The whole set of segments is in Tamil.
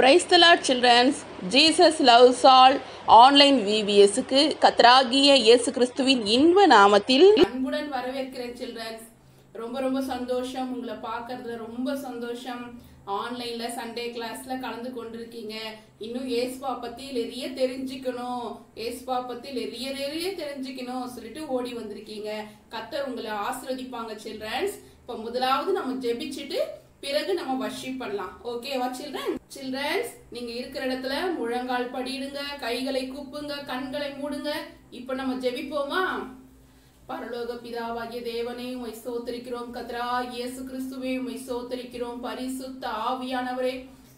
பிரைஸ்தலா childrens Jesus loves all online விபிஎஸ்க்கு கத்ராகிய இயேசு கிறிஸ்துவின் இன்ப நாமத்தில் அன்புடன் வரவேற்கிறேன் சில்ட்ரன்ஸ் ரொம்ப ரொம்ப சந்தோஷம். உங்களை பார்க்கறதுல ரொம்ப சந்தோஷம். ஆன்லைன்ல சண்டே கிளாஸ்ல கலந்து கொண்டிருக்கீங்க. இன்னும் ஏசுபா பத்தி நிறைய தெரிஞ்சுக்கணும். ஏசுபா பத்தி நிறைய நிறைய தெரிஞ்சுக்கணும் சொல்லிட்டு ஓடி வந்திருக்கீங்க. கத்தர் உங்களை ஆசிர்வதிப்பாங்க சில்ட்ரன்ஸ் இப்ப முதலாவது நம்ம ஜெபிச்சுட்டு பிறகு நம்ம வர்ஷிப் பண்ணலாம். ஓகேவா சில்ட்ரன் சில்ட்ரன்ஸ் நீங்க இருக்கிற இடத்துல முழங்கால் படியிடுங்க கைகளை கூப்புங்க கண்களை மூடுங்க. இப்ப நம்ம ஜெபிப்போமா? பரலோக பிதாவாகிய தேவனே உமை சோத்தரிக்கிறோம் கத்ரா இயேசு கிறிஸ்துவே உமை சோத்தரிக்கிறோம் பரிசுத்த ஆவியானவரே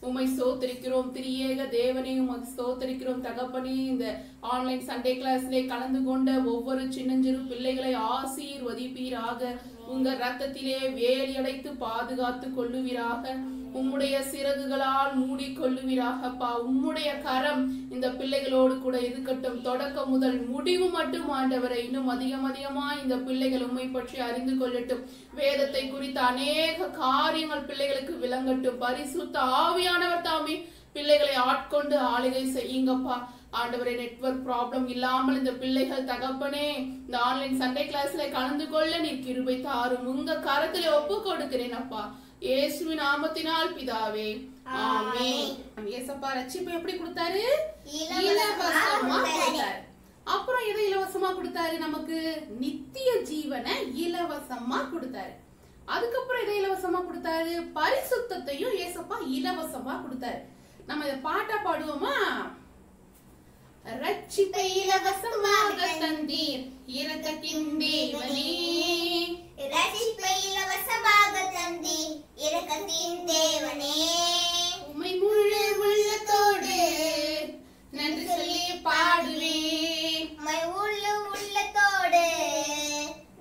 உமை சோத்தரிக்கிறோம் திரியேக தேவனே உமை சோத்தரிக்கிறோம் தகப்பனே இந்த ஆன்லைன் சண்டே கிளாஸ்லே கலந்து கொண்ட ஒவ்வொரு சின்னஞ்சிறு பிள்ளைகளை ஆசீர்வதிப்பீராக. உங்க ரத்தத்திலே வேலி அடைத்து பாதுகாத்து கொள்ளுவீராக. உம்முடைய சிறகுகளால் மூடி கொள்ளுவீராகப்பா உம்முடைய கரம் இந்த பிள்ளைகளோடு கூட இருக்கட்டும். தொடக்கம் முதல் முடிவு மட்டும் ஆண்டவரை. இன்னும் அதிகம் அதிகமா இந்த பிள்ளைகள் உண்மை பற்றி அறிந்து கொள்ளட்டும். வேதத்தை குறித்த அநேக காரியங்கள் பிள்ளைகளுக்கு விளங்கட்டும். பரிசுத்த ஆவியானவர் தாமே பிள்ளைகளை ஆட்கொண்டு ஆளுகை செய்யுங்கப்பா. ஆண்டவரே நெட்வொர்க் ப்ராப்ளம் இல்லாமல் இந்த பிள்ளைகள் தகப்பனே இந்த ஆன்லைன் சண்டே கிளாஸ்ல கலந்து கொள்ள நீ கிருபை தாரும். உங்க கரத்துல ஒப்பு கொடுக்கிறேன் அப்பா. இயேசுவின் நாமத்தினால் பிதாவே. ஆமென். ஏசப்பா ரட்சிப்பு எப்படி கொடுத்தாரு? இலவசமா கொடுத்தாரு. அப்புறம் எதை இலவசமா கொடுத்தாரு நமக்கு? நித்திய ஜீவனை இலவசமா கொடுத்தாரு. அதுக்கப்புறம் எதை இலவசமா கொடுத்தாரு? பரிசுத்தத்தையும் ஏசப்பா இலவசமா கொடுத்தாரு. நம்ம இத பாட்டா பாடுவோமா? ரட்சிப்பை இலவசமாக தந்தீர். இரக்கத்தின் தேவனே. ரட்சிப்பை இலவசமாக தந்தி இரக்கத்தின் தேவனே. உமை முழு உள்ளத்தோடு நன்றி சொல்லி பாடுவேன். மை உள்ள உள்ளத்தோடு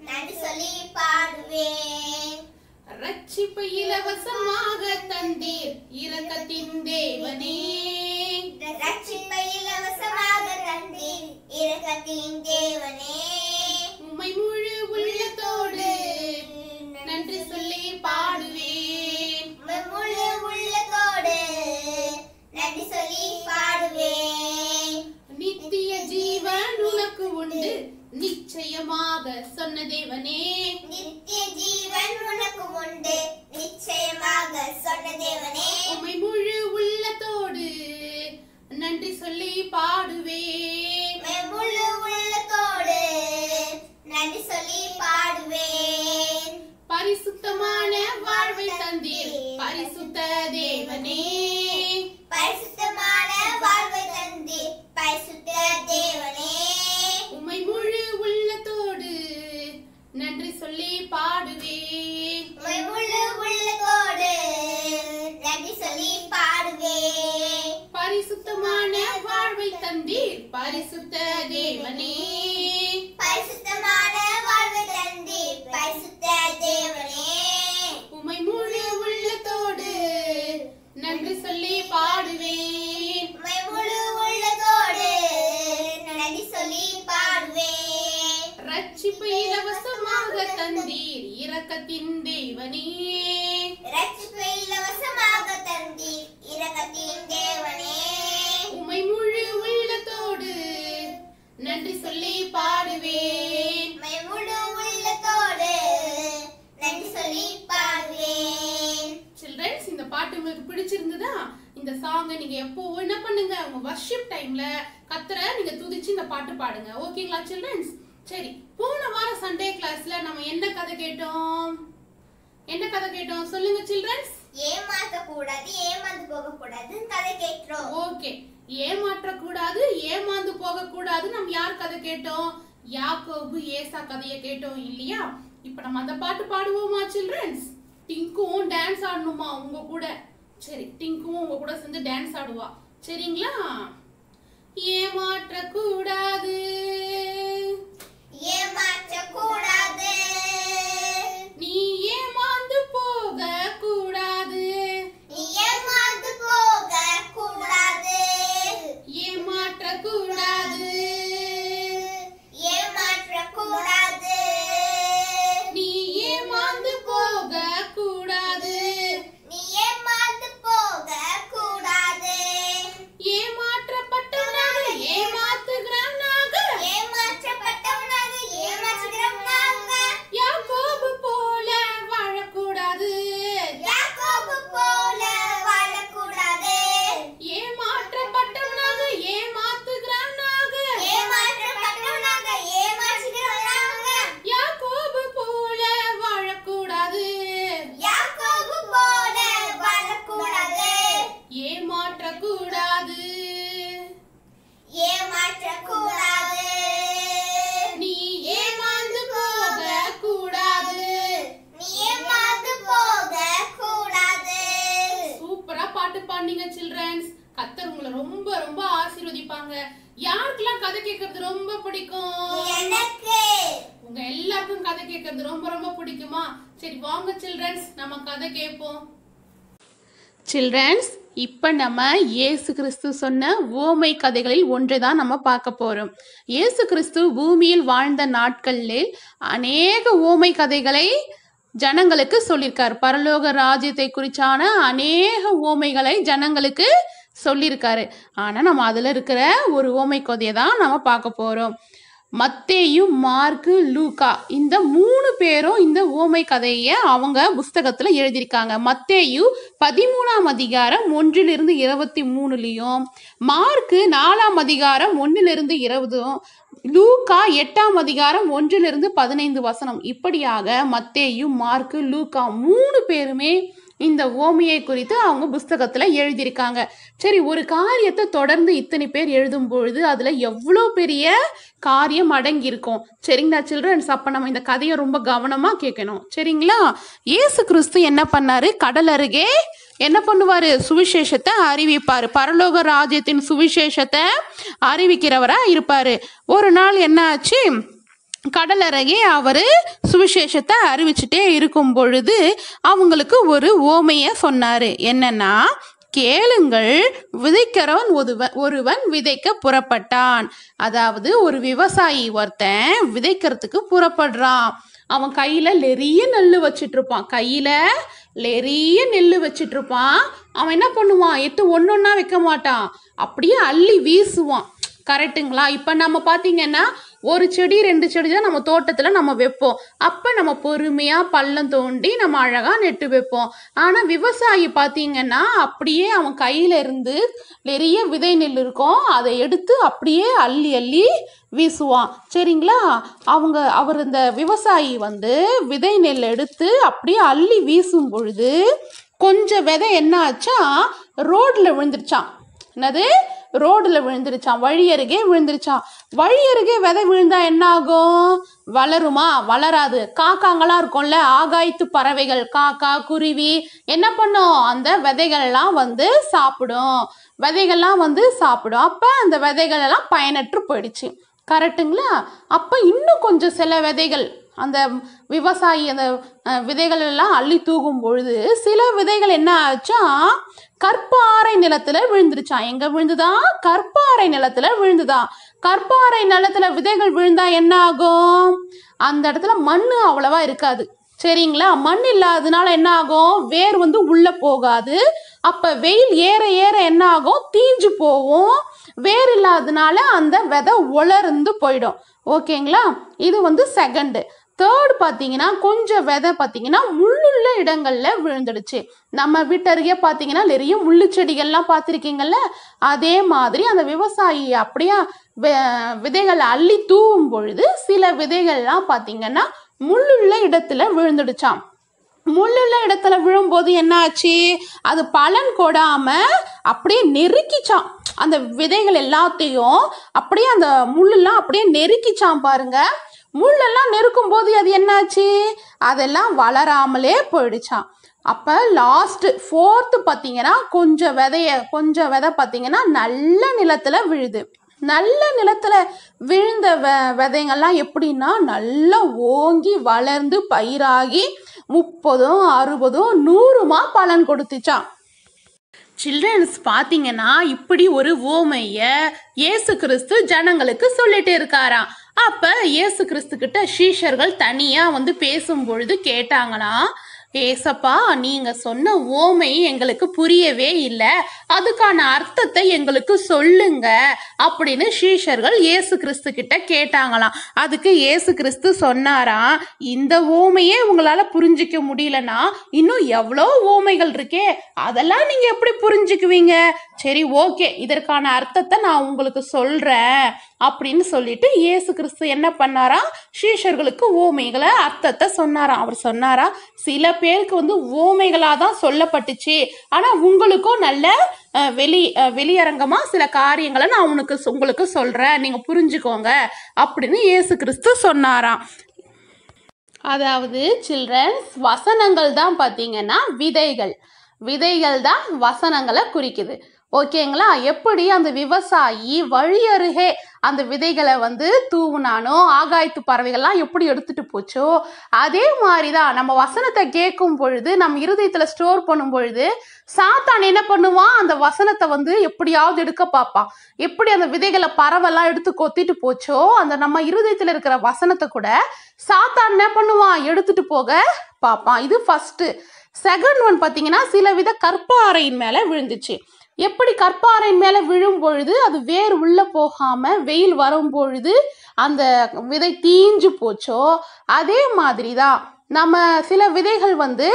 நன்றி சொல்லி பாடுவேன். ரட்சிப்பை இலவசமாக தந்தீர் இரக்கத்தின் தேவனே. ரட்சிப்பை இலவசமாக தந்தி இரக்கத்தின் தேவனே. உமை முழு உள்ளத்தோடு உனக்கு உண்டு. நிச்சயமாக சொன்ன தேவனே. நித்திய ஜீவன் உனக்கு உண்டு. நிச்சயமாக சொன்ன தேவனே. உமை முழு உள்ளத்தோடு நன்றி சொல்லி பாடுவேன். மை முழு உள்ளத்தோடு நன்றி சொல்லி பாடுவேன். பரிசுத்தமான வாழ்வை தந்தீர் பரிசுத்த தேவனே. பரிசுத்தமான வாழ்வை தந்தி பரிசுத்த தேவனே. உமை முழு உள்ளத்தோடு நன்றி சொல்லி பாடுவேன். மை முழு உள்ளத்தோடு நன்றி சொல்லி பாடுவேன். பரிசுத்தமான வாழ்வை தந்தீர். பரிசுத்த தேவனே. பிடிச்சிருந்ததா இந்த சாங்கை நீங்க எப்போ என்ன பண்ணுங்க உங்க வர்ஷிப் டைம்ல கத்துற நீங்க துதிச்சு இந்த பாட்டு பாடுங்க. ஓகேங்களா சில்ட்ரன்ஸ் சரி போன வாரம் சண்டே கிளாஸ்ல நம்ம என்ன கதை கேட்டோம்? என்ன கதை கேட்டோம்? சொல்லுங்க சில்ட்ரன்ஸ் ஏமாத்த கூடாது ஏமாந்து போக கூடாது கதை கேட்டோம் ஓகே ஏமாற்றக்கூடாது ஏமாந்து போக கூடாது நம்ம யார் கதை கேட்டோம்? யாக்கோபு ஏசா கதையை கேட்டோம் இல்லையா? இப்ப நம்ம அந்த பாட்டு பாடுவோமா சில்ட்ரன்ஸ் டிங்கும் டான்ஸ் ஆடணுமா உங்க கூட? சரி டிங்கும் உங்க கூட சேர்ந்து டான்ஸ் ஆடுவா. சரிங்களா? ஏமாற்றக்கூடாது. ஏமாற்றக்கூடாது ஏமாற்றக்கூடாது. நீ ஏமாந்து போக கூடாது நீ ஏமாந்து போக கூடாது சூப்பரா பாட்டு பாடுனீங்க சில்ட்ரன்ஸ். கத்தர் ரொம்ப ரொம்ப ஆசீர்வதிப்பாங்க. யாருக்கெல்லாம் கதை கேட்கறது ரொம்ப பிடிக்கும்? உங்க எல்லாருக்கும் கதை கேட்கறது ரொம்ப ரொம்ப பிடிக்குமா? சரி வாங்க சில்ட்ரன்ஸ். நம்ம கதை கேட்போம். சில்ட்ரன்ஸ் இப்போ நம்ம இயேசு கிறிஸ்து சொன்ன ஓமை கதைகளில் ஒன்றை தான் நம்ம பார்க்க போகிறோம் இயேசு கிறிஸ்து பூமியில் வாழ்ந்த நாட்களில் அநேக ஓமை கதைகளை ஜனங்களுக்கு சொல்லியிருக்கார். பரலோக ராஜ்யத்தை குறித்தான அநேக ஓமைகளை ஜனங்களுக்கு சொல்லியிருக்காரு. ஆனால் நம்ம அதில் இருக்கிற ஒரு ஓமை கதையை தான் நம்ம பார்க்க போகிறோம் மத்தேயு மார்க்கு லூக்கா இந்த மூணு பேரும் இந்த ஓமை கதையை அவங்க புஸ்தகத்தில் எழுதியிருக்காங்க. மத்தேயு பதிமூணாம் அதிகாரம் ஒன்றிலிருந்து இருபத்தி மூணுலேயும் மார்க்கு நாலாம் அதிகாரம் ஒன்றிலிருந்து இருபதும் லூக்கா எட்டாம் அதிகாரம் ஒன்றிலிருந்து பதினைந்து வசனம். இப்படியாக மத்தேயு மார்க்கு லூக்கா மூணு பேருமே இந்த ஓமையை குறித்து அவங்க புஸ்தகத்தில் எழுதியிருக்காங்க. சரி ஒரு காரியத்தை தொடர்ந்து இத்தனை பேர் எழுதும் பொழுது அதில் எவ்வளோ பெரிய காரியம் அடங்கியிருக்கும்? சரிங்களா சில்ட்ரன்ஸ் அப்போ நம்ம இந்த கதையை ரொம்ப கவனமாக கேட்கணும். சரிங்களா? இயேசு கிறிஸ்து என்ன பண்ணார்? கடல் அருகே என்ன பண்ணுவார்? சுவிசேஷத்தை அறிவிப்பார். பரலோக ராஜ்யத்தின் சுவிசேஷத்தை அறிவிக்கிறவராக இருப்பார். ஒரு நாள் என்ன ஆச்சு? கடல் அவர் சுவிசேஷத்தை அறிவிச்சுட்டே இருக்கும் பொழுது அவங்களுக்கு ஒரு ஓமையை சொன்னார். என்னன்னா கேளுங்கள் விதைக்கிறவன் ஒருவன் ஒருவன் விதைக்க புறப்பட்டான். அதாவது ஒரு விவசாயி ஒருத்தன் விதைக்கிறதுக்கு புறப்படுறான். அவன் கையில நிறைய நெல் வச்சிட்டு இருப்பான். கையில நிறைய நெல் வச்சிட்டு இருப்பான் அவன் என்ன பண்ணுவான்? எடுத்து ஒன்று ஒன்றா வைக்க மாட்டான். அப்படியே அள்ளி வீசுவான். கரெக்ட்டுங்களா இப்போ நம்ம பார்த்தீங்கன்னா ஒரு செடி ரெண்டு செடி தான் நம்ம தோட்டத்தில் நம்ம வைப்போம். அப்போ நம்ம பொறுமையாக பள்ளம் தோண்டி நம்ம அழகாக நெட்டு வைப்போம். ஆனால் விவசாயி பார்த்தீங்கன்னா அப்படியே அவன் கையில் இருந்து நிறைய விதை நெல் இருக்கும். அதை எடுத்து அப்படியே அள்ளி அள்ளி வீசுவான். சரிங்களா? அவங்க அவர் இந்த விவசாயி வந்து விதை நெல் எடுத்து அப்படியே அள்ளி வீசும் பொழுது கொஞ்சம் விதை என்ன ஆச்சா ரோட்டில் விழுந்துருச்சான் என்னது? ரோடில் விழுந்துருச்சான் வழி அருகே விழுந்துருச்சான் வழி அருகே விதை விழுந்தா என்ன ஆகும் வளருமா? வளராது. காக்காங்களாம் இருக்கும்ல ஆகாய்த்து பறவைகள் காக்கா குருவி. என்ன பண்ணும்? அந்த விதைகள்லாம் வந்து சாப்பிடும். விதைகள்லாம் வந்து சாப்பிடும். அப்போ அந்த விதைகள் எல்லாம் பயனற்று போயிடுச்சு. கரெக்டுங்களா அப்போ இன்னும் கொஞ்சம் சில விதைகள் அந்த விவசாயி அந்த விதைகள் எல்லாம் அள்ளி தூகும் பொழுது சில விதைகள் என்ன ஆச்சா கற்பாறை நிலத்துல விழுந்துருச்சான் எங்க விழுந்துதான் கற்பாறை நிலத்துல விழுந்துதான் கற்பாறை நிலத்துல விதைகள் விழுந்தா என்ன ஆகும்? அந்த இடத்துல மண்ணு அவ்வளவா இருக்காது. சரிங்களா? மண் இல்லாததுனால என்ன ஆகும்? வேர் வந்து உள்ள போகாது. அப்ப வெயில் ஏற ஏற என்ன ஆகும்? தீஞ்சு போகும். வேர் இல்லாததுனால அந்த விதை உலர்ந்து போயிடும். ஓகேங்களா? இது வந்து செகண்டு தேர்ட் பார்த்தீங்கன்னா கொஞ்சம் விதை பார்த்தீங்கன்னா முள்ளுள்ள இடங்களில் விழுந்துடுச்சு. நம்ம வீட்டருகே பார்த்தீங்கன்னா நிறைய முள்ளு செடிகள்லாம் பார்த்துருக்கீங்கல்ல? அதே மாதிரி அந்த விவசாயி அப்படியே வி- விதைகளை அள்ளி தூவும் பொழுது சில விதைகள்லாம் பார்த்தீங்கன்னா முள்ளுள்ள இடத்துல விழுந்துடுச்சாம். முள்ளுள்ள இடத்துல விழும்போது என்ன ஆச்சு அது பலன் கொடாம அப்படியே நெருக்கிச்சான் அந்த விதைகள் எல்லாத்தையும் அப்படியே அந்த முள்ளெல்லாம் அப்படியே நெருக்கிச்சான் பாருங்க. முள்ளெல்லாம் நெருக்கும் போது அது என்னாச்சு? அதெல்லாம் வளராமலே போயிடுச்சான் அப்போ லாஸ்ட்டு ஃபோர்த்து பார்த்தீங்கன்னா கொஞ்சம் விதைய கொஞ்சம் விதை பார்த்தீங்கன்னா நல்ல நிலத்தில் விழுது. நல்ல நிலத்துல விழுந்த வெ விதைங்கள்லாம் எப்படின்னா நல்லா ஓங்கி வளர்ந்து பயிராகி முப்பதும் அறுபதும் நூறுமா பலன் கொடுத்துச்சான் சில்ட்ரன்ஸ் பார்த்தீங்கன்னா இப்படி ஒரு ஓமைய இயேசு கிறிஸ்து ஜனங்களுக்கு சொல்லிட்டு இருக்காராம். அப்ப இயேசு கிறிஸ்து கிட்ட சீஷர்கள் தனியா வந்து பேசும் பொழுது கேட்டாங்கன்னா ஏசப்பா நீங்க சொன்ன ஓமை எங்களுக்கு புரியவே இல்லை. அதுக்கான அர்த்தத்தை எங்களுக்கு சொல்லுங்க அப்படின்னு சீஷர்கள் ஏசு கிறிஸ்து கிட்ட கேட்டாங்களாம். அதுக்கு ஏசு கிறிஸ்து சொன்னாராம் இந்த ஓமையே உங்களால புரிஞ்சிக்க முடியலன்னா இன்னும் எவ்வளோ ஓமைகள் இருக்கே அதெல்லாம் நீங்க எப்படி புரிஞ்சுக்குவீங்க? சரி ஓகே இதற்கான அர்த்தத்தை நான் உங்களுக்கு சொல்றேன் அப்படின்னு சொல்லிட்டு இயேசு கிறிஸ்து என்ன பண்ணாராம் சீஷர்களுக்கு ஓமைகளை அர்த்தத்தை சொன்னாராம் அவர் சொன்னாரா சில பேருக்கு வந்து ஓமைகளாக தான் சொல்லப்பட்டுச்சு. ஆனால் உங்களுக்கும் நல்ல வெளி வெளியரங்கமாக சில காரியங்களை நான் உனக்கு உங்களுக்கு சொல்கிறேன் நீங்கள் புரிஞ்சுக்கோங்க அப்படின்னு இயேசு கிறிஸ்து சொன்னாராம். அதாவது சில்ட்ரன்ஸ் வசனங்கள் தான் பார்த்தீங்கன்னா விதைகள். விதைகள் தான் வசனங்களை குறிக்குது. ஓகேங்களா? எப்படி அந்த விவசாயி வழியருகே அந்த விதைகளை வந்து தூவுனானோ ஆகாயத்து பறவைகள்லாம் எப்படி எடுத்துட்டு போச்சோ அதே மாதிரி தான் நம்ம வசனத்தை கேட்கும் பொழுது நம்ம இருதயத்தில் ஸ்டோர் பண்ணும் பொழுது சாத்தான் என்ன பண்ணுவான்? அந்த வசனத்தை வந்து எப்படியாவது எடுக்க பார்ப்பான். எப்படி அந்த விதைகளை பறவைலாம் எடுத்து கொத்திட்டு போச்சோ அந்த நம்ம இருதயத்தில் இருக்கிற வசனத்தை கூட சாத்தான் என்ன பண்ணுவான்? எடுத்துட்டு போக பார்ப்பான். இது ஃபஸ்ட்டு செகண்ட் ஒன் பார்த்தீங்கன்னா சில வித கற்பாறையின் மேலே விழுந்துச்சு. எப்படி கற்பாறை மேலே விழும் பொழுது அது வேர் உள்ள போகாம வெயில் வரும் பொழுது அந்த விதை தீஞ்சு போச்சோ அதே மாதிரி தான் நம்ம சில விதைகள் வந்து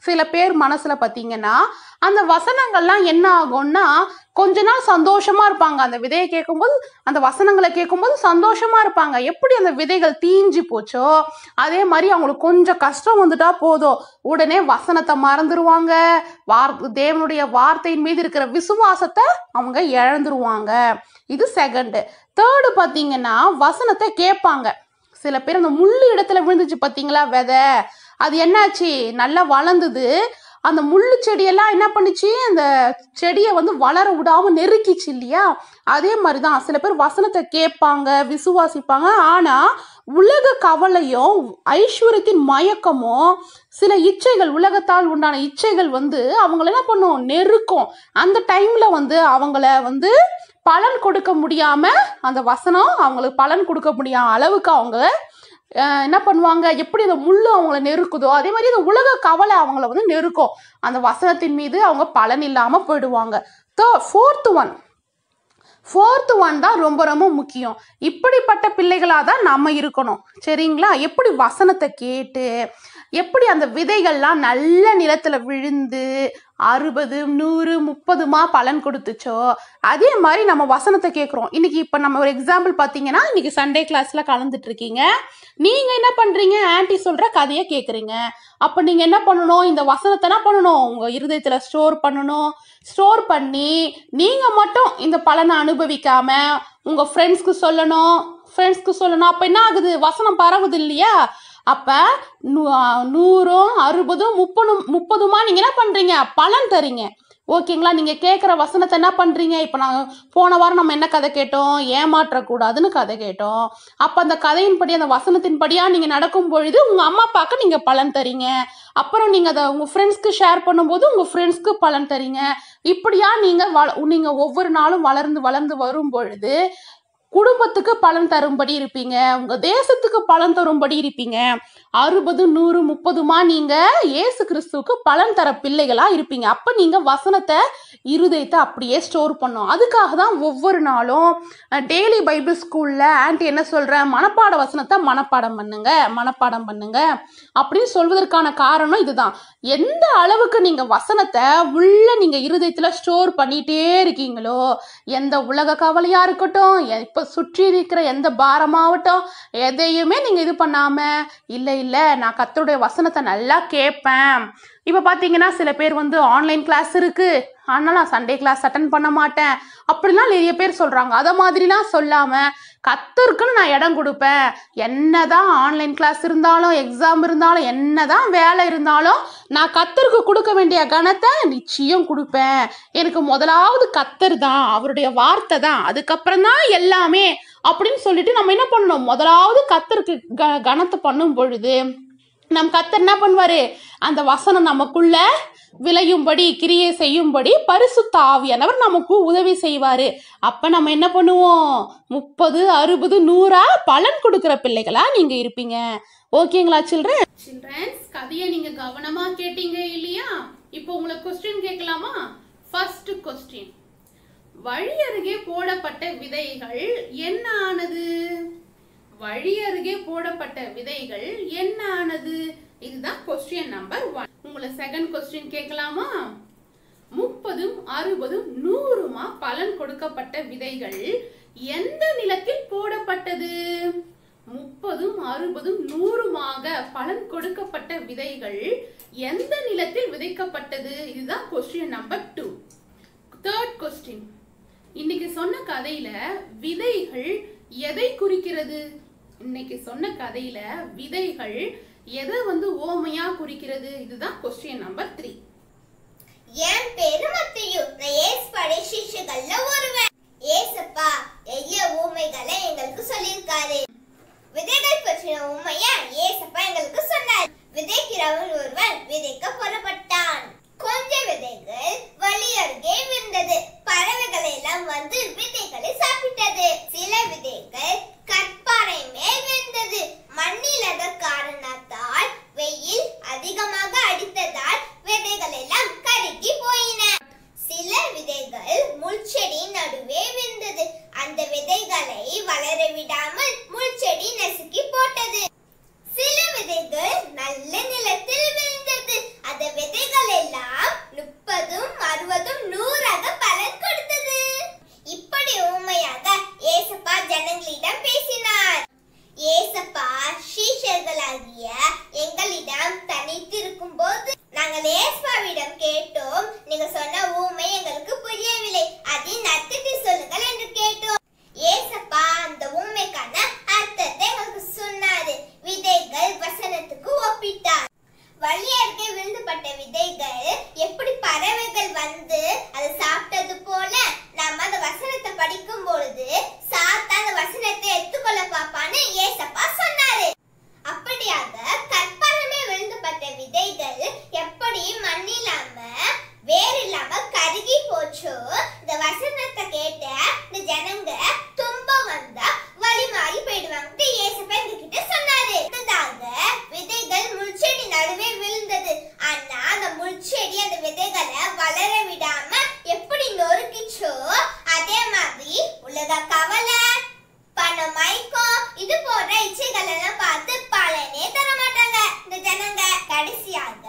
சில பேர் மனசுல பார்த்தீங்கன்னா அந்த வசனங்கள்லாம் என்ன ஆகும்னா கொஞ்ச நாள் சந்தோஷமா இருப்பாங்க. அந்த விதையை கேட்கும்போது அந்த வசனங்களை கேட்கும்போது சந்தோஷமா இருப்பாங்க. எப்படி அந்த விதைகள் தீஞ்சு போச்சோ அதே மாதிரி அவங்களுக்கு கொஞ்சம் கஷ்டம் வந்துட்டா போதும். உடனே வசனத்தை மறந்துடுவாங்க வார் தேவனுடைய வார்த்தையின் மீது இருக்கிற விசுவாசத்தை அவங்க இழந்துருவாங்க. இது செகண்டு தேர்டு பார்த்தீங்கன்னா வசனத்தை கேட்பாங்க. சில பேர் அந்த முள்ளு இடத்துல விழுந்துச்சு பார்த்தீங்களா விதை? அது என்னாச்சு? நல்லா வளர்ந்தது. அந்த முள்ளு செடியெல்லாம் என்ன பண்ணுச்சு? அந்த செடியை வந்து வளர விடாமல் நெருக்கிச்சு இல்லையா? அதே மாதிரி தான் சில பேர் வசனத்தை கேட்பாங்க விசுவாசிப்பாங்க. ஆனால் உலக கவலையும் ஐஸ்வர்யத்தின் மயக்கமும் சில இச்சைகள் உலகத்தால் உண்டான இச்சைகள் வந்து அவங்கள என்ன பண்ணும்? நெருக்கும். அந்த டைமில் வந்து அவங்கள வந்து பலன் கொடுக்க முடியாமல் அந்த வசனம் அவங்களுக்கு பலன் கொடுக்க முடியாத அளவுக்கு அவங்க என்ன பண்ணுவாங்க? எப்படி அந்த முள்ளு அவங்கள நெருக்குதோ அதே மாதிரி அந்த உலக கவலை அவங்கள வந்து நெருக்கும். அந்த வசனத்தின் மீது அவங்க பலன் இல்லாமல் போயிடுவாங்க. ஃபோர்த் ஒன் ஃபோர்த்து ஒன் தான் ரொம்ப ரொம்ப முக்கியம். இப்படிப்பட்ட பிள்ளைகளாக தான் நம்ம இருக்கணும். சரிங்களா? எப்படி வசனத்தை கேட்டு எப்படி அந்த விதைகள்லாம் நல்ல நிலத்தில் விழுந்து அறுபது நூறு முப்பதுமா பலன் கொடுத்துச்சோ அதே மாதிரி நம்ம வசனத்தை கேட்குறோம் இன்னைக்கு இப்போ நம்ம ஒரு எக்ஸாம்பிள் பார்த்தீங்கன்னா இன்னைக்கு சண்டே கிளாஸில் கலந்துட்டு இருக்கீங்க நீங்கள் என்ன பண்ணுறீங்க ஆன்டி சொல்கிற கதையை கேட்குறீங்க அப்போ நீங்கள் என்ன பண்ணணும்? இந்த வசனத்தை என்ன பண்ணணும்? உங்கள் இருதயத்தில் ஸ்டோர் பண்ணணும். ஸ்டோர் பண்ணி நீங்கள் மட்டும் இந்த பலனை அனுபவிக்காம உங்கள் ஃப்ரெண்ட்ஸ்க்கு சொல்லணும். ஃப்ரெண்ட்ஸ்க்கு சொல்லணும். அப்போ என்ன ஆகுது? வசனம் பரவுது இல்லையா? அப்போ நூறும் அறுபதும் முப்பதும் முப்பதுமா நீங்கள் என்ன பண்ணுறீங்க பலன் தரீங்க. ஓகேங்களா? நீங்கள் கேட்குற வசனத்தை என்ன பண்ணுறீங்க இப்போ நான் போன வாரம் நம்ம என்ன கதை கேட்டோம்? ஏமாற்றக்கூடாதுன்னு கதை கேட்டோம். அப்போ அந்த கதையின்படி அந்த வசனத்தின்படியாக நீங்கள் நடக்கும் பொழுது உங்கள் அம்மா அப்பாவுக்கு நீங்கள் பலன் தரீங்க. அப்புறம் நீங்கள் அதை உங்கள் ஃப்ரெண்ட்ஸ்க்கு ஷேர் பண்ணும்போது உங்கள் ஃப்ரெண்ட்ஸ்க்கு பலன் தரீங்க. இப்படியா நீங்கள் வள நீங்கள் ஒவ்வொரு நாளும் வளர்ந்து வளர்ந்து வரும் பொழுது குடும்பத்துக்கு பலன் தரும்படி இருப்பீங்க. உங்க தேசத்துக்கு பலன் தரும்படி இருப்பீங்க. அறுபது நூறு முப்பதுமா நீங்க இயேசு கிறிஸ்துவுக்கு பலன் தர பிள்ளைகளா இருப்பீங்க. அப்ப நீங்க வசனத்தை இருதயத்தை அப்படியே ஸ்டோர் பண்ணும். அதுக்காக தான் ஒவ்வொரு நாளும் டெய்லி பைபிள் ஸ்கூலில் ஆன்ட்டி என்ன சொல்கிறேன் மனப்பாட வசனத்தை மனப்பாடம் பண்ணுங்க மனப்பாடம் பண்ணுங்க அப்படின்னு சொல்வதற்கான காரணம் இதுதான். எந்த அளவுக்கு நீங்கள் வசனத்தை உள்ள நீங்கள் இருதயத்தில் ஸ்டோர் பண்ணிகிட்டே இருக்கீங்களோ எந்த உலக கவலையாக இருக்கட்டும் இப்போ சுற்றி இருக்கிற எந்த பாரமாகட்டும் எதையுமே நீங்கள் இது பண்ணாமல் இல்லை இல்லை நான் கர்த்தருடைய வசனத்தை நல்லா கேட்பேன் இப்போ பார்த்தீங்கன்னா சில பேர் வந்து ஆன்லைன் கிளாஸ் இருக்குது ஆனால் நான் சண்டே கிளாஸ் அட்டன் பண்ண மாட்டேன். அப்படிலாம் நிறைய பேர் சொல்கிறாங்க அதை மாதிரிலாம் சொல்லாமல் கத்தருக்குன்னு நான் இடம் கொடுப்பேன். என்ன தான் ஆன்லைன் கிளாஸ் இருந்தாலும் எக்ஸாம் இருந்தாலும் என்னதான் வேலை இருந்தாலும் நான் கத்தருக்கு கொடுக்க வேண்டிய கணத்தை நிச்சயம் கொடுப்பேன். எனக்கு முதலாவது கத்தர் தான் அவருடைய வார்த்தை தான். அதுக்கப்புறம் தான் எல்லாமே அப்படின்னு சொல்லிட்டு நம்ம என்ன பண்ணணும்? முதலாவது கத்தருக்கு க கணத்தை பண்ணும் பொழுது நம் கத்தர் என்ன பண்ணுவாரு? அந்த வசனம் நமக்குள்ள விளையும்படி கிரியை செய்யும்படி பரிசுத்த ஆவியானவர் நமக்கு உதவி செய்வாரு. அப்ப நம்ம என்ன பண்ணுவோம்? முப்பது அறுபது நூறா பலன் கொடுக்கிற பிள்ளைகளா நீங்க இருப்பீங்க. ஓகேங்களா சில்ட்ரன் சில்ட்ரன்ஸ் கதையை நீங்க கவனமா கேட்டீங்க இல்லையா? இப்போ உங்களுக்கு கொஸ்டின் கேட்கலாமா? ஃபர்ஸ்ட் கொஸ்டின் வழி அருகே போடப்பட்ட விதைகள் என்ன ஆனது? வழி அருகே போடப்பட்ட விதைகள் என்ன ஆனது? இதுதான் கொஸ்டின் நம்பர் ஒன் உங்களை செகண்ட் கொஸ்டின் கேட்கலாமா? முப்பதும் அறுபதும் நூறுமா பலன் கொடுக்கப்பட்ட விதைகள் எந்த நிலத்தில் போடப்பட்டது? முப்பதும் அறுபதும் நூறுமாக பலன் கொடுக்கப்பட்ட விதைகள் எந்த நிலத்தில் விதைக்கப்பட்டது? இதுதான் question number two third question இன்னைக்கு சொன்ன கதையில விதைகள் எதை குறிக்கிறது? இன்னைக்கு சொன்ன கதையில விதைகள் எதை வந்து ஓமையா குறிக்கிறது? இதுதான் கொஸ்டின் நம்பர் த்ரீ என் பேரு மத்தியு படை சிஷுகள்ல ஒருவன். ஏசப்பா எளிய ஊமைகளை எங்களுக்கு சொல்லியிருக்காரு. விதைகள் பற்றின உண்மைய ஏசப்பா எங்களுக்கு சொன்னார். விதைக்கிறவன் ஒருவன் விதைக்க புறப்பட்டான். கொஞ்ச விதைகள் வழி அருகே விழுந்தது. பறவைகள் எல்லாம் வந்து விதைகளை சாப்பிட்டது. சில விதைகள் கற்பாறை மேல் விழுந்தது மண்ணில் காரணத்தால் வெயில் அதிகமாக அடித்ததால் விதைகள் எல்லாம் கருகி போயின. சில விதைகள் முள் நடுவே விழுந்தது அந்த விதைகளை வளர விடாமல் முள் செடி நசுக்கி போட்டது. சில விதைகள் நல்ல நிலத்தில் விழுந்தது. அந்த விதைகள் எல்லாம் முப்பதும் அறுபதும் நூறாக பலன் கொடுத்தது. இப்ப Tá Deliciado.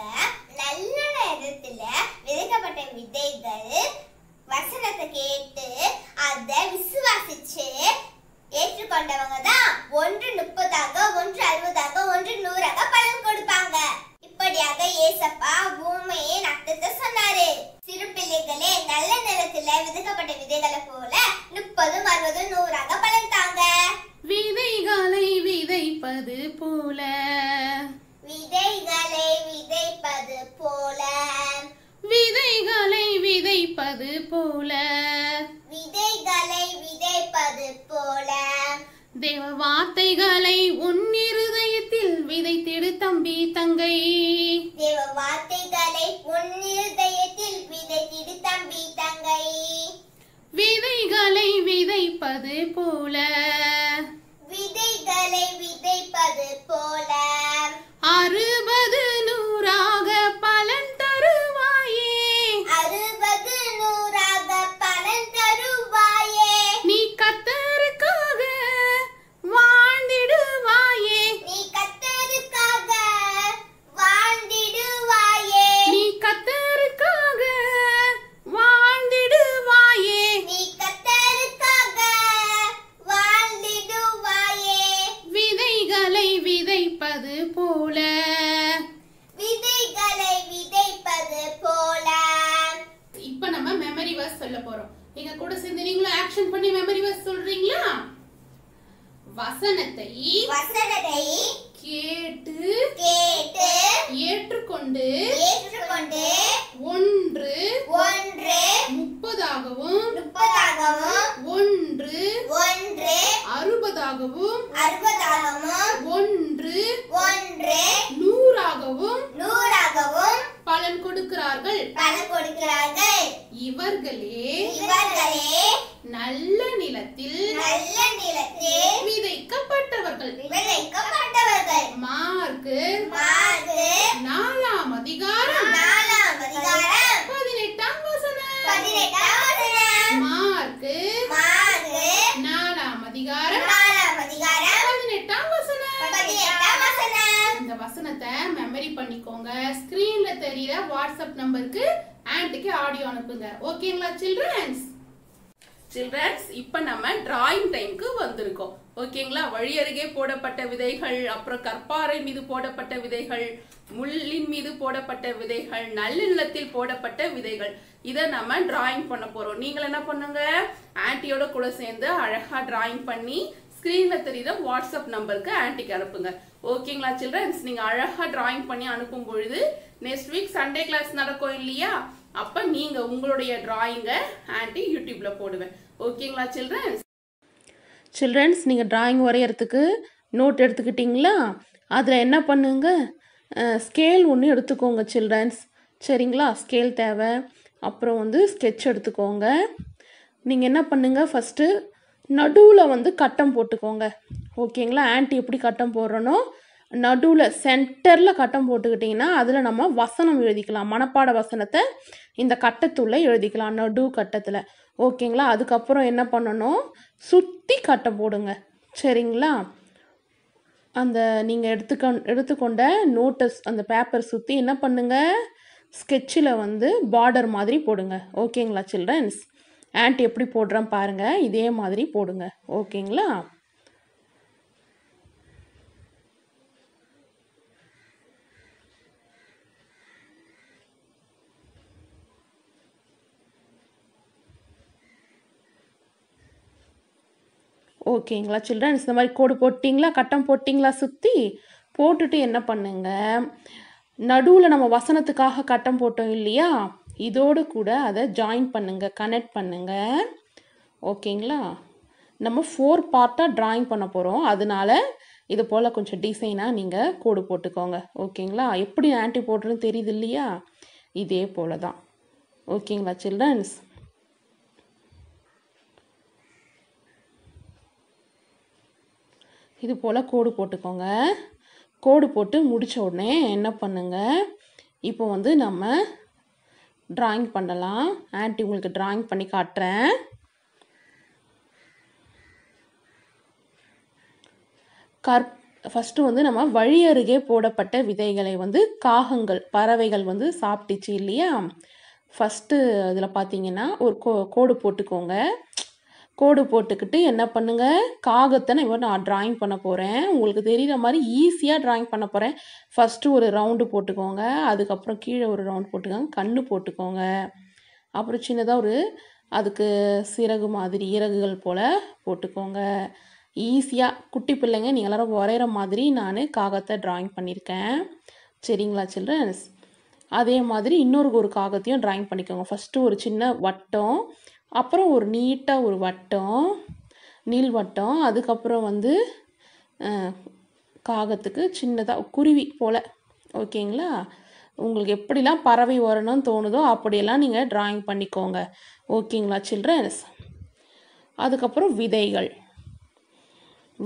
ஓகேங்களா சில்ட்ரன்ஸ் சில்ட்ரன்ஸ் இப்போ நம்ம டிராயிங் டைம்க்கு வந்திருக்கோம். ஓகேங்களா வழி அருகே போடப்பட்ட விதைகள் அப்புறம் கற்பாறை மீது போடப்பட்ட விதைகள் முள்ளின் மீது போடப்பட்ட விதைகள் நல்லில்லத்தில் போடப்பட்ட விதைகள். இதை நம்ம டிராயிங் பண்ண போறோம். நீங்கள் என்ன பண்ணுங்க? ஆன்ட்டியோட கூட சேர்ந்து அழகா டிராயிங் பண்ணி ஸ்க்ரீனில் தெரியுற வாட்ஸ்அப் நம்பருக்கு ஆன்ட்டிக்கு அனுப்புங்க. ஓகேங்களா சில்ட்ரன்ஸ் நீங்க அழகா டிராயிங் பண்ணி அனுப்பும் பொழுது நெக்ஸ்ட் வீக் சண்டே கிளாஸ் நடக்கும் இல்லையா? அப்போ நீங்கள் உங்களுடைய ட்ராயிங்கை ஆண்டி யூடியூப்பில் போடுவேன். ஓகேங்களா சில்ட்ரன்ஸ் சில்ட்ரன்ஸ் நீங்கள் ட்ராயிங் வரைகிறதுக்கு நோட் எடுத்துக்கிட்டிங்களா? அதில் என்ன பண்ணுங்க? ஸ்கேல் ஒன்று எடுத்துக்கோங்க சில்ட்ரன்ஸ் சரிங்களா? ஸ்கேல் தேவை. அப்புறம் வந்து ஸ்கெட்ச் எடுத்துக்கோங்க. நீங்கள் என்ன பண்ணுங்கள் ஃபஸ்ட்டு நடுவில் வந்து கட்டம் போட்டுக்கோங்க. ஓகேங்களா? ஆன்டி எப்படி கட்டம் போடுறனோ நடுவில் சென்டரில் கட்டம் போட்டுக்கிட்டிங்கன்னா அதில் நம்ம வசனம் எழுதிக்கலாம். மனப்பாட வசனத்தை இந்த கட்டத்துள்ளே எழுதிக்கலாம். நடு கட்டத்தில். ஓகேங்களா? அதுக்கப்புறம் என்ன பண்ணணும்? சுற்றி கட்டை போடுங்க. சரிங்களா? அந்த நீங்கள் எடுத்துக்க எடுத்துக்கொண்ட நோட்டஸ் அந்த பேப்பர் சுற்றி என்ன பண்ணுங்க? ஸ்கெட்சில் வந்து பார்டர் மாதிரி போடுங்க. ஓகேங்களா சில்ட்ரன்ஸ் ஆண்ட் எப்படி போடுறேன் பாருங்கள் இதே மாதிரி போடுங்க. ஓகேங்களா? ஓகேங்களா சில்ட்ரன்ஸ் இந்த மாதிரி கோடு போட்டிங்களா கட்டம் போட்டிங்களா சுற்றி போட்டுட்டு என்ன பண்ணுங்க? நடுவில் நம்ம வசனத்துக்காக கட்டம் போட்டோம் இல்லையா? இதோடு கூட அதை ஜாயின் பண்ணுங்க கனெக்ட் பண்ணுங்க. ஓகேங்களா? நம்ம ஃபோர் பார்ட்டாக ட்ராயிங் பண்ண போகிறோம் அதனால இது போல் கொஞ்சம் டிசைனாக நீங்கள் கோடு போட்டுக்கோங்க. ஓகேங்களா? எப்படி ஆன்டி போடுறதுன்னு தெரியுது இல்லையா? இதே போல தான் ஓகேங்களா சில்ட்ரன்ஸ் இது போல் கோடு போட்டுக்கோங்க. கோடு போட்டு முடித்த உடனே என்ன பண்ணுங்க? இப்போ வந்து நம்ம ட்ராயிங் பண்ணலாம். ஆன்ட்டி உங்களுக்கு ட்ராயிங் பண்ணி காட்டுறேன். கற் ஃபஸ்ட்டு வந்து நம்ம வழி அருகே போடப்பட்ட விதைகளை வந்து காகங்கள் பறவைகள் வந்து சாப்பிட்டுச்சு இல்லையா? ஃபஸ்ட்டு அதில் பார்த்தீங்கன்னா ஒரு கோ கோடு போட்டுக்கோங்க. கோடு போட்டுக்கிட்டு என்ன பண்ணுங்கள் காகத்தை நான் இவன் நான் ட்ராயிங் பண்ண போகிறேன் உங்களுக்கு தெரிகிற மாதிரி ஈஸியாக ட்ராயிங் பண்ண போகிறேன் ஃபஸ்ட்டு ஒரு ரவுண்டு போட்டுக்கோங்க. அதுக்கப்புறம் கீழே ஒரு ரவுண்டு போட்டுக்கோங்க. கண் போட்டுக்கோங்க. அப்புறம் சின்னதாக ஒரு அதுக்கு சிறகு மாதிரி இறகுகள் போல் போட்டுக்கோங்க. ஈஸியாக குட்டி பிள்ளைங்க நீங்கள் எல்லோரும் வரைகிற மாதிரி நான் காகத்தை ட்ராயிங் பண்ணியிருக்கேன் சரிங்களா சில்ட்ரன்ஸ் அதே மாதிரி இன்னொரு ஒரு காகத்தையும் ட்ராயிங் பண்ணிக்கோங்க. ஃபஸ்ட்டு ஒரு சின்ன வட்டம் அப்புறம் ஒரு நீட்டாக ஒரு வட்டம் நீள்வட்டம் அதுக்கப்புறம் வந்து காகத்துக்கு சின்னதாக குருவி போல். ஓகேங்களா? உங்களுக்கு எப்படிலாம் பறவை வரணும்னு தோணுதோ அப்படியெல்லாம் நீங்கள் ட்ராயிங் பண்ணிக்கோங்க. ஓகேங்களா சில்ட்ரன்ஸ் அதுக்கப்புறம் விதைகள்.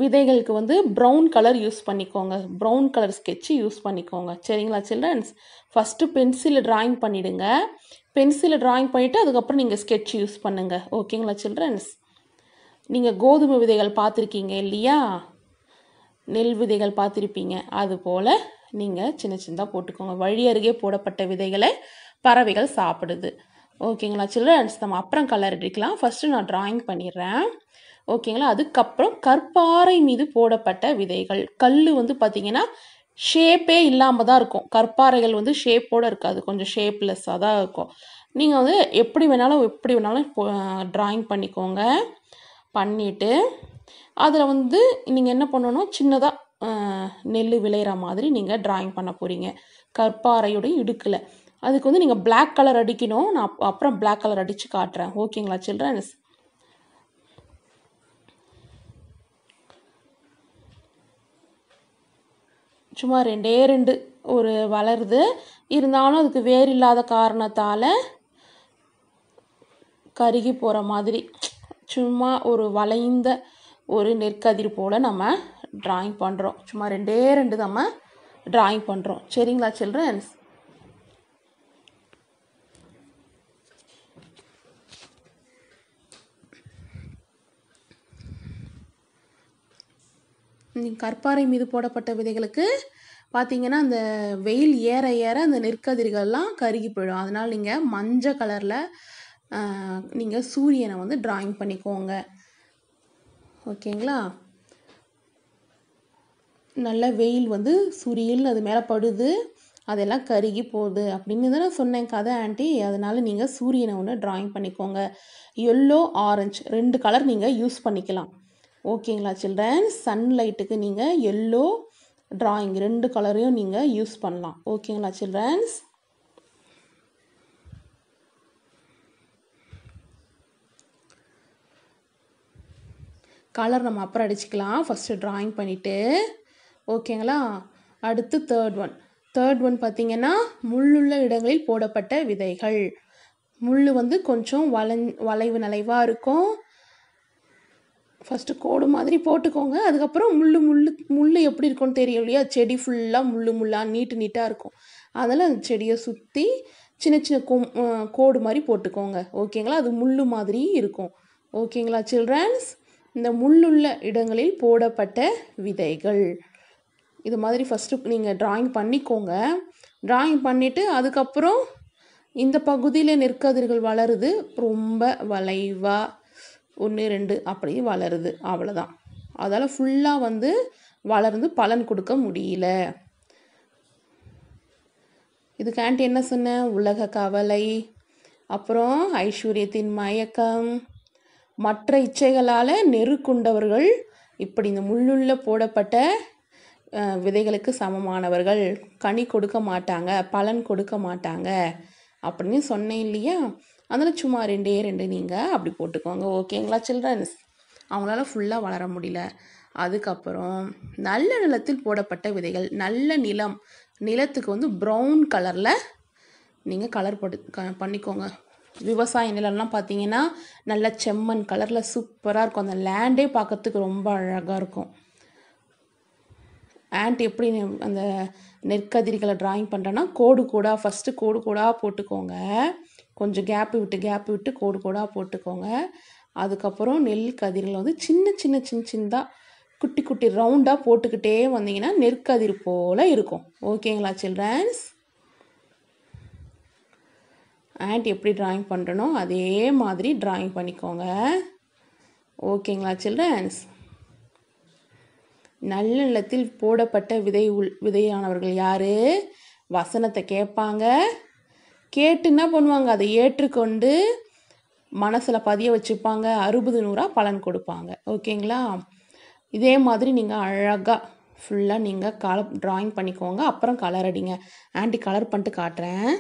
விதைகளுக்கு வந்து ப்ரௌன் கலர் யூஸ் பண்ணிக்கோங்க. ப்ரௌன் கலர் ஸ்கெட்சு யூஸ் பண்ணிக்கோங்க. சரிங்களா சில்ட்ரன்ஸ் ஃபஸ்ட்டு பென்சிலில் ட்ராயிங் பண்ணிவிடுங்க பென்சிலில் ட்ராயிங் பண்ணிவிட்டு அதுக்கப்புறம் நீங்கள் ஸ்கெட்ச் யூஸ் பண்ணுங்கள் ஓகேங்களா சில்ட்ரன்ஸ் நீங்கள் கோதுமை விதைகள் பார்த்துருக்கீங்க இல்லையா? நெல் விதைகள் பார்த்துருப்பீங்க. அதுபோல் நீங்கள் சின்ன சின்னதாக போட்டுக்கோங்க. வழி அருகே போடப்பட்ட விதைகளை பறவைகள் சாப்பிடுது. ஓகேங்களா சில்ட்ரன்ஸ் நம்ம அப்புறம் கலர் அடிக்கலாம் ஃபஸ்ட்டு நான் ட்ராயிங் பண்ணிடுறேன். ஓகேங்களா? அதுக்கப்புறம் கற்பாறை மீது போடப்பட்ட விதைகள். கல் வந்து பார்த்தீங்கன்னா ஷேப்பே இல்லாமல் தான் இருக்கும். கற்பாறைகள் வந்து ஷேப்போடு இருக்காது. கொஞ்சம் ஷேப்லெஸ்ஸாக தான் இருக்கும். நீங்கள் வந்து எப்படி வேணாலும் எப்படி வேணாலும் ட்ராயிங் பண்ணிக்கோங்க. பண்ணிவிட்டு அதில் வந்து நீங்கள் என்ன பண்ணணும்? சின்னதாக நெல் விளையிற மாதிரி நீங்கள் ட்ராயிங் பண்ண போகிறீங்க கற்பாறையோட இடுக்கில். அதுக்கு வந்து நீங்கள் பிளாக் கலர் அடிக்கணும். நான் அப்புறம் பிளாக் கலர் அடித்து காட்டுறேன். ஓகேங்களா சில்ட்ரன்ஸ் சும்மா ரெண்டே ரெண்டு ஒரு வளருது. இருந்தாலும் அதுக்கு வேர் இல்லாத காரணத்தால் கருகி போகிற மாதிரி. சும்மா ஒரு வளைந்த ஒரு நெற்கதிர் போல் நம்ம ட்ராயிங் பண்ணுறோம் சும்மா ரெண்டே ரெண்டு நம்ம ட்ராயிங் பண்ணுறோம் சரிங்களா சில்ட்ரன்ஸ் நீங்க கற்பாறை மீது போடப்பட்ட விதைகளுக்கு பார்த்தீங்கன்னா அந்த வெயில் ஏற ஏற அந்த நெற்கதிர்கள்லாம் கருகி போயிடும். அதனால் நீங்கள் மஞ்சள் கலரில் நீங்கள் சூரியனை வந்து ட்ராயிங் பண்ணிக்கோங்க. ஓகேங்களா? நல்ல வெயில் வந்து சுரியல் அது மேலே படுது அதெல்லாம் கருகி போகுது அப்படின்னு தானே சொன்னேன் கதை ஆண்டி. அதனால் நீங்கள் சூரியனை ஒன்று ட்ராயிங் பண்ணிக்கோங்க. எல்லோ ஆரஞ்சு ரெண்டு கலர் நீங்கள் யூஸ் பண்ணிக்கலாம். ஓகேங்களா சில்ட்ரன்? சன்லைட்டுக்கு நீங்கள் எல்லோ ட்ராயிங் ரெண்டு கலரையும் நீங்கள் யூஸ் பண்ணலாம். ஓகேங்களா சில்ட்ரன்ஸ் கலர் நம்ம அப்புறம் அடிச்சுக்கலாம். ஃபஸ்ட்டு ட்ராயிங் பண்ணிவிட்டு ஓகேங்களா? அடுத்து தேர்ட் ஒன் தேர்ட் ஒன் பார்த்தீங்கன்னா முள்ளுள்ள இடங்களில் போடப்பட்ட விதைகள். முள் வந்து கொஞ்சம் வளைஞ் வளைவு நலைவாக இருக்கும். ஃபஸ்ட்டு கோடு மாதிரி போட்டுக்கோங்க. அதுக்கப்புறம் முள் முள் முள் எப்படி இருக்கும்னு தெரியும் இல்லையா? செடி ஃபுல்லாக முள் முள்ளாக நீட்டு நீட்டாக இருக்கும். அதில் அந்த செடியை சுற்றி சின்ன சின்ன கொம் கோடு மாதிரி போட்டுக்கோங்க. ஓகேங்களா? அது முள் மாதிரி இருக்கும். ஓகேங்களா சில்ட்ரன்ஸ்? இந்த முள்ளுள்ள இடங்களில் போடப்பட்ட விதைகள். இது மாதிரி ஃபஸ்ட்டு நீங்கள் ட்ராயிங் பண்ணிக்கோங்க. ட்ராயிங் பண்ணிவிட்டு அதுக்கப்புறம் இந்த பகுதியில் நெற்கதிர்கள் வளருது. ரொம்ப வளைவாக ஒன்று ரெண்டு அப்படி வளருது. அவ்வளோதான் அதால் ஃபுல்லாக வந்து வளர்ந்து பலன் கொடுக்க முடியல. இதுக்கு ஆண்டி என்ன சொன்னேன் உலக கவலை. அப்புறம் ஐஸ்வர்யத்தின் மயக்கம். மற்ற இச்சைகளால் நெருக்குண்டவர்கள் இப்படி இந்த முள்ளுள்ள போடப்பட்ட விதைகளுக்கு சமமானவர்கள். கனி கொடுக்க மாட்டாங்க பலன் கொடுக்க மாட்டாங்க. அப்படின்னு சொன்னேன் இல்லையா? அதனால் சும்மா ரெண்டே ரெண்டு நீங்கள் அப்படி போட்டுக்கோங்க. ஓகேங்களா சில்ட்ரன்ஸ் அவங்களால ஃபுல்லாக வளர முடியல. அதுக்கப்புறம் நல்ல நிலத்தில் போடப்பட்ட விதைகள் நல்ல நிலம் நிலத்துக்கு வந்து ப்ரௌன் கலரில் நீங்கள் கலர் போட்டு க பண்ணிக்கோங்க. விவசாய நிலம்லாம் பார்த்தீங்கன்னா நல்ல செம்மண் கலரில் சூப்பராக இருக்கும். அந்த லேண்டே பார்க்கறதுக்கு ரொம்ப அழகாக இருக்கும். ஆண்ட் எப்படி நெ- அந்த நெற்கதிர்களை ட்ராயிங் பண்ணுறேன்னா கோடு கூடாக ஃபஸ்ட்டு கோடு கூடாக போட்டுக்கோங்க. கொஞ்சம் கேப்பு விட்டு கேப்பு விட்டு கோடு கோடாக போட்டுக்கோங்க. அதுக்கப்புறம் நெல் கதிர்களை வந்து சின்ன சின்ன சின்ன சின்னதாக குட்டி குட்டி ரவுண்டாக போட்டுக்கிட்டே வந்தீங்கன்னா நெற்கதிர் போல் இருக்கும். ஓகேங்களா சில்ட்ரன்ஸ் ஆண்ட் எப்படி டிராயிங் பண்ணுறனோ அதே மாதிரி டிராயிங் பண்ணிக்கோங்க. ஓகேங்களா சில்ட்ரன்ஸ் நல்லெண்ணத்தில் போடப்பட்ட விதை உள் விதையானவர்கள் யார்? வசனத்தை கேட்பாங்க. கேட்டு என்ன பண்ணுவாங்க? அதை ஏற்றுக்கொண்டு மனசில் பதிய வச்சுப்பாங்க. அறுபது நூறாக பலன் கொடுப்பாங்க. ஓகேங்களா? இதே மாதிரி நீங்கள் அழகாக ஃபுல்லாக நீங்கள் கலர் ட்ராயிங் பண்ணிக்கோங்க. அப்புறம் கலர் அடிங்க. ஆண்டி கலர் பண்ணிட்டு காட்டுறேன்.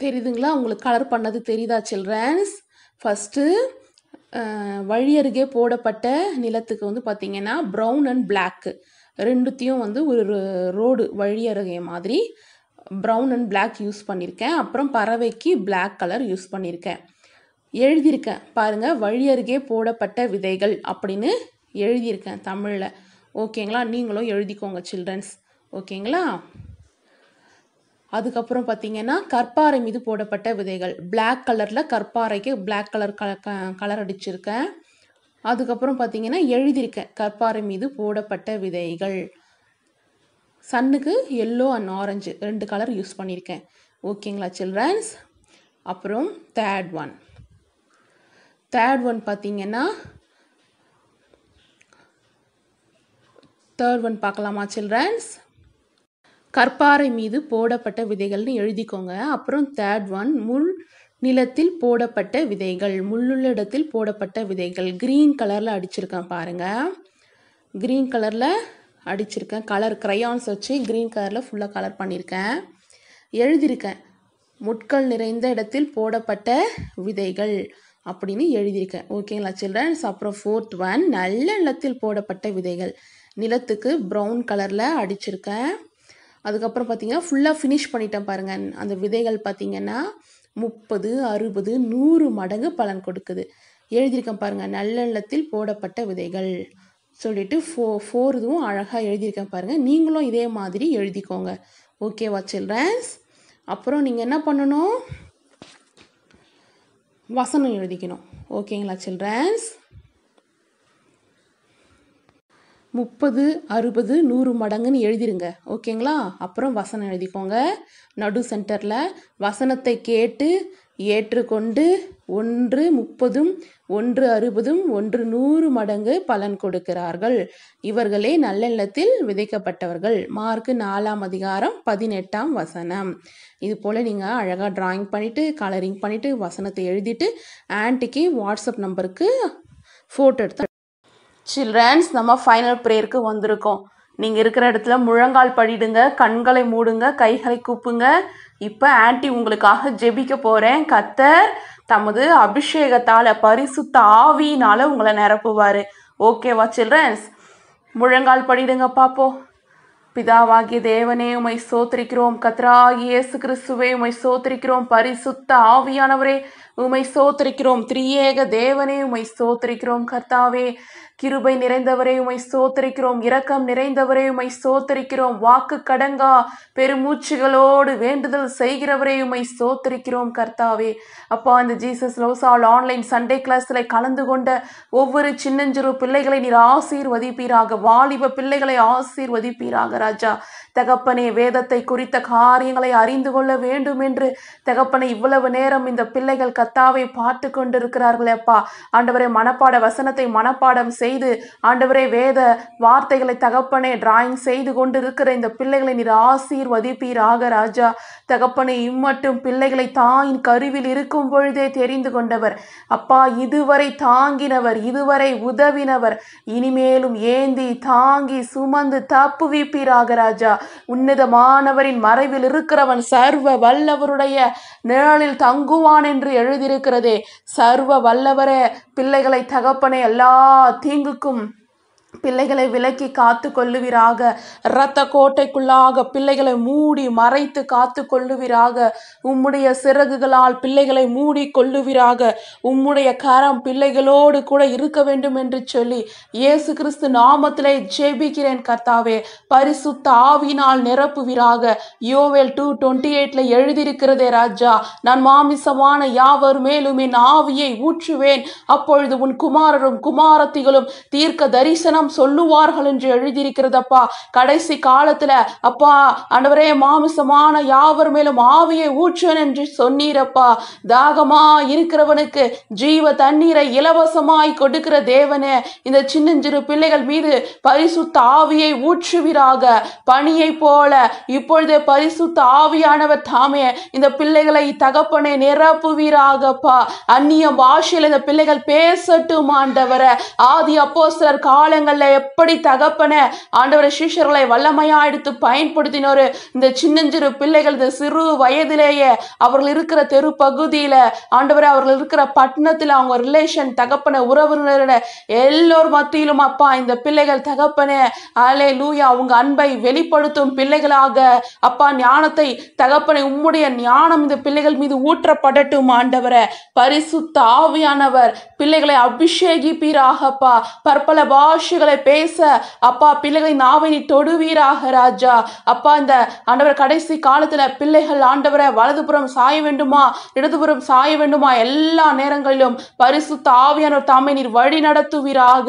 தெரியுதுங்களா? உங்களுக்கு கலர் பண்ணது தெரியுதா சில்ட்ரன்ஸ் ஃபஸ்ட்டு வழியருகே போடப்பட்ட நிலத்துக்கு வந்து பார்த்திங்கன்னா ப்ரௌன் அண்ட் பிளாக்கு ரெண்டுத்தையும் வந்து ஒரு ரோடு வழி அருகே மாதிரி ப்ரௌன் அண்ட் பிளாக் யூஸ் பண்ணியிருக்கேன் அப்புறம் பறவைக்கு பிளாக் கலர் யூஸ் பண்ணியிருக்கேன் எழுதியிருக்கேன். பாருங்கள் வழி அருகே போடப்பட்ட விதைகள் அப்படின்னு எழுதியிருக்கேன் தமிழில். ஓகேங்களா? நீங்களும் எழுதிக்கோங்க சில்ட்ரன்ஸ் ஓகேங்களா? அதுக்கப்புறம் பார்த்தீங்கன்னா கற்பாறை மீது போடப்பட்ட விதைகள். பிளாக் கலரில் கற்பாறைக்கு பிளாக் கலர் க கலர் அடிச்சிருக்கேன். அதுக்கப்புறம் பார்த்தீங்கன்னா எழுதியிருக்கேன். கற்பாறை மீது போடப்பட்ட விதைகள். சன்னுக்கு எல்லோ அண்ட் ஆரஞ்சு ரெண்டு கலர் யூஸ் பண்ணியிருக்கேன் ஓகேங்களா சில்ட்ரன்ஸ் அப்புறம் தேர்ட் ஒன் தேர்ட் ஒன் பார்த்தீங்கன்னா தேர்ட் ஒன் பார்க்கலாமா சில்ட்ரன்ஸ் கற்பாறை மீது போடப்பட்ட விதைகள்னு எழுதிக்கோங்க. அப்புறம் தேர்ட் ஒன் முள் நிலத்தில் போடப்பட்ட விதைகள். முள்ளுள்ள இடத்தில் போடப்பட்ட விதைகள். க்ரீன் கலரில் அடிச்சிருக்கேன் பாருங்கள் க்ரீன் கலரில் அடிச்சிருக்கேன். கலர் க்ரையான்ஸ் வச்சு க்ரீன் கலரில் ஃபுல்லாக கலர் பண்ணியிருக்கேன் எழுதியிருக்கேன். முட்கள் நிறைந்த இடத்தில் போடப்பட்ட விதைகள் அப்படின்னு எழுதியிருக்கேன். ஓகேங்களா சில்ட்ரன்ஸ் அப்புறம் ஃபோர்த் ஒன் நல்ல நிலத்தில் போடப்பட்ட விதைகள். நிலத்துக்கு ப்ரௌன் கலரில் அடிச்சிருக்கேன். அதுக்கப்புறம் பார்த்தீங்கன்னா ஃபுல்லாக ஃபினிஷ் பண்ணிட்டேன் பாருங்கள் அந்த விதைகள் பார்த்தீங்கன்னா முப்பது அறுபது நூறு மடங்கு பலன் கொடுக்குது. எழுதியிருக்கேன் பாருங்கள் நல்லெண்ணத்தில் போடப்பட்ட விதைகள். சொல்லிட்டு ஃபோ ஃபோர் இதுவும் அழகாக எழுதியிருக்கேன் பாருங்கள் நீங்களும் இதே மாதிரி எழுதிக்கோங்க. ஓகேவா சில்ட்ரன்ஸ்? அப்புறம் நீங்கள் என்ன பண்ணணும்? வசனம் எழுதிக்கணும். ஓகேங்களா சில்ட்ரன்ஸ்? முப்பது அறுபது நூறு மடங்குன்னு எழுதிருங்க. ஓகேங்களா? அப்புறம் வசனம் எழுதிக்கோங்க. நடு சென்டரில் வசனத்தை கேட்டு ஏற்றுக்கொண்டு ஒன்று முப்பதும் ஒன்று அறுபதும் ஒன்று நூறு மடங்கு பலன் கொடுக்கிறார்கள். இவர்களே நல்லெண்ணத்தில் விதைக்கப்பட்டவர்கள். மார்க்கு நாலாம் அதிகாரம் பதினெட்டாம் வசனம். இது போல் நீங்கள் அழகாக டிராயிங் பண்ணிவிட்டு கலரிங் பண்ணிவிட்டு வசனத்தை எழுதிட்டு ஆன்ட்டிக்கு வாட்ஸ்அப் நம்பருக்கு ஃபோட்டோ எடுத்து சில்ட்ரன்ஸ் நம்ம ஃபைனல் ப்ரேயருக்கு வந்திருக்கோம். நீங்கள் இருக்கிற இடத்துல முழங்கால் படிடுங்க கண்களை மூடுங்க கைகளை கூப்புங்க. இப்போ ஆன்ட்டி உங்களுக்காக ஜெபிக்க போகிறேன் கத்தர் தமது அபிஷேகத்தால் பரிசுத்த ஆவியினால் உங்களை நிரப்புவார். ஓகேவா சில்ட்ரன்ஸ்? முழங்கால் படிடுங்க பார்ப்போம் பிதாவாகிய தேவனே உமை சோத்திரிக்கிறோம் கத்ராகி இயேசு கிறிஸ்துவே உமை சோத்திரிக்கிறோம் பரிசுத்த ஆவியானவரே உமை சோத்திரிக்கிறோம் திரியேக தேவனே உமை சோத்திரிக்கிறோம் கர்த்தாவே கிருபை நிறைந்தவரே உமை சோத்திரிக்கிறோம் இரக்கம் நிறைந்தவரே உமை சோத்திரிக்கிறோம் வாக்கு கடங்கா பெருமூச்சுகளோடு வேண்டுதல் செய்கிறவரே உமை சோத்திரிக்கிறோம் கர்த்தாவே அப்பா அந்த ஜீசஸ் லோசால் ஆன்லைன் சண்டே கிளாஸில் கலந்து கொண்ட ஒவ்வொரு சின்னஞ்சிறு பிள்ளைகளை நீர் ஆசீர்வதிப்பீராக. வாலிப பிள்ளைகளை ஆசீர்வதிப்பீராக ராஜா. தகப்பனே வேதத்தை குறித்த காரியங்களை அறிந்து கொள்ள வேண்டும் என்று தகப்பனை இவ்வளவு நேரம் இந்த பிள்ளைகள் கத்தாவை பார்த்து கொண்டிருக்கிறார்களே அப்பா. ஆண்டவரே மனப்பாட வசனத்தை மனப்பாடம் செய்து ஆண்டவரே வேத வார்த்தைகளை தகப்பனே டிராயிங் செய்து கொண்டு இருக்கிற இந்த பிள்ளைகளை நீர் ஆசீர்வதிப்பீராக ராஜா. தகப்பனே இம்மட்டும் பிள்ளைகளை தாயின் கருவில் இருக்கும் பொழுதே தெரிந்து கொண்டவர். அப்பா இதுவரை தாங்கினவர் இதுவரை உதவினவர். இனிமேலும் ஏந்தி தாங்கி சுமந்து தப்புவிப்பீராக ராஜா. உன்னதமானவரின் மறைவில் இருக்கிறவன் சர்வ வல்லவருடைய நிழலில் தங்குவான் என்று எழுதியிருக்கிறதே. சர்வ வல்லவரே பிள்ளைகளை தகப்பனே எல்லா தீங்குக்கும் பிள்ளைகளை விலக்கி காத்து கொள்ளுவீராக. இரத்த கோட்டைக்குள்ளாக பிள்ளைகளை மூடி மறைத்து காத்து கொள்ளுவீராக. உம்முடைய சிறகுகளால் பிள்ளைகளை மூடி கொள்ளுவீராக. உம்முடைய கரம் பிள்ளைகளோடு கூட இருக்க வேண்டும் என்று சொல்லி இயேசு கிறிஸ்து நாமத்திலே ஜெபிக்கிறேன் கர்த்தாவே. பரிசுத்த ஆவினால் நிரப்புவீராக. யோவேல் டூ டுவெண்ட்டி எயிட்ல எழுதியிருக்கிறதே ராஜா நான் மாமிசமான யாவர் மேலும் என் ஆவியை ஊற்றுவேன். அப்பொழுது உன் குமாரரும் குமாரத்திகளும் தீர்க்க தரிசனம் வசனம் சொல்லுவார்கள் என்று எழுதியிருக்கிறதப்பா. கடைசி காலத்துல அப்பா ஆண்டவரே மாமிசமான யாவர் மேலும் ஆவியை ஊற்றுவேன் என்று சொன்னீரப்பா. தாகமா இருக்கிறவனுக்கு ஜீவ தண்ணீரை இலவசமாய் கொடுக்கிற தேவனே இந்த சின்னஞ்சிறு பிள்ளைகள் மீது பரிசுத்த ஆவியை ஊற்றுவீராக. பணியை போல இப்பொழுதே பரிசுத்த ஆவியானவர் தாமே இந்த பிள்ளைகளை தகப்பனை நிரப்புவீராகப்பா. அந்நிய பாஷையில் இந்த பிள்ளைகள் பேசட்டும் ஆண்டவர. ஆதி அப்போ சிலர் காலங்கள் காலங்கள்ல எப்படி தகப்பன ஆண்டவரை சிஷ்யர்களை வல்லமையா எடுத்து பயன்படுத்தினோரு இந்த சின்னஞ்சிறு பிள்ளைகள் இந்த சிறு வயதிலேயே அவர்கள் இருக்கிற தெரு பகுதியில ஆண்டவரை அவர்கள் இருக்கிற பட்டணத்துல அவங்க ரிலேஷன் தகப்பன உறவினரோட எல்லோர் மத்தியிலும் அப்பா இந்த பிள்ளைகள் தகப்பனே அலே லூயா உங்க அன்பை வெளிப்படுத்தும் பிள்ளைகளாக அப்பா ஞானத்தை தகப்பனை உம்முடைய ஞானம் இந்த பிள்ளைகள் மீது ஊற்றப்படட்டும் ஆண்டவரை. பரிசுத்த ஆவியானவர் பிள்ளைகளை அபிஷேகிப்பீராகப்பா. பற்பல பேச்சுகளை பேச அப்பா பிள்ளைகளை நாவை நீ தொடுவீராக ராஜா. அப்பா இந்த ஆண்டவர் கடைசி காலத்துல பிள்ளைகள் ஆண்டவரை வலதுபுறம் சாய வேண்டுமா? இடதுபுறம் சாய வேண்டுமா? எல்லா நேரங்களிலும் பரிசு தாவியானவர் தாமை நீர் வழி நடத்துவீராக.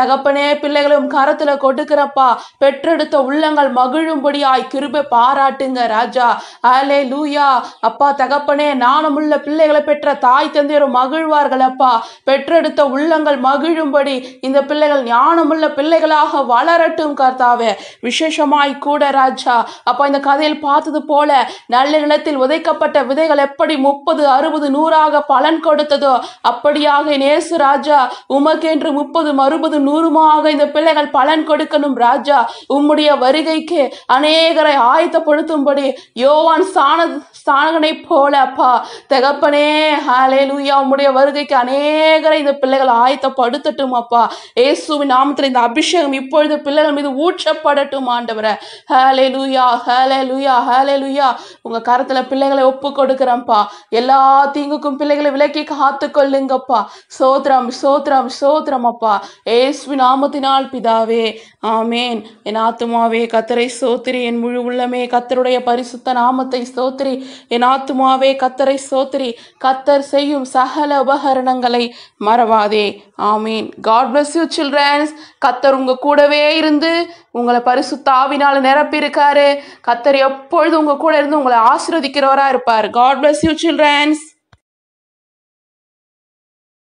தகப்பனே பிள்ளைகளும் கரத்துல கொடுக்கிறப்பா பெற்றெடுத்த உள்ளங்கள் மகிழும்படியாய் கிருபை பாராட்டுங்க ராஜா. அலே லூயா அப்பா தகப்பனே நாணமுள்ள பிள்ளைகளை பெற்ற தாய் தந்தையரும் மகிழ்வார்கள் அப்பா பெற்றெடுத்த உள்ளங்கள் மகிழும்படி இந்த பிள்ளைகள் ஞானம் உள்ள பிள்ளைகளாக வளரட்டும் கர்த்தாவே. விசேஷமாய் கூட ராஜா. அப்பா இந்த கதையில் பார்த்தது போல நல்ல நிலத்தில் உதைக்கப்பட்ட விதைகள் எப்படி முப்பது அறுபது நூறாக பலன் கொடுத்ததோ அப்படியாக நேசு ராஜா உமக்கென்று முப்பது அறுபது நூறுமாக இந்த பிள்ளைகள் பலன் கொடுக்கணும் ராஜா. உம்முடைய வருகைக்கு அநேகரை ஆயத்தப்படுத்தும்படி யோவான் ஸ்தான ஸ்தானகனை போல அப்பா. தகப்பனே ஹாலே லூயா உம்முடைய வருகைக்கு அநேகரை இந்த பிள்ளைகள் ஆயத்தப்படுத்தட்டும் அப்பா. இயேசுவின் நாமத்தில் இந்த அபிஷேகம் இப்பொழுது பிள்ளைகள் மீது ஊற்றப்படட்டும் ஆண்டவரை. ஹாலே லூயா ஹாலே லூயா ஹாலே லூயா உங்கள் கரத்தில் பிள்ளைகளை ஒப்பு கொடுக்குறேன்ப்பா. எல்லா தீங்குக்கும் பிள்ளைகளை விலக்கி காத்து கொள்ளுங்கப்பா. சோத்ரம் சோத்ரம் சோத்ரம் அப்பா. ஏசுவி நாமத்தினால் பிதாவே. ஆமேன். என் ஆத்துமாவே கத்தரை சோத்திரி. என் முழு உள்ளமே கத்தருடைய பரிசுத்த நாமத்தை சோத்திரி. என் ஆத்துமாவே கத்தரை சோத்திரி. கத்தர் செய்யும் சகல உபகரணங்களை மறவாதே. ஆமீன். காட் பிளஸ் யூ சில்ட்ரன்ஸ் கத்தர் உங்க கூடவே இருந்து உங்களை பரிசு தாவினால் நிரப்பியிருக்காரு. கத்தர் எப்பொழுது உங்க கூட இருந்து உங்களை ஆசீர்வதிக்கிறவரா இருப்பார். God bless you children's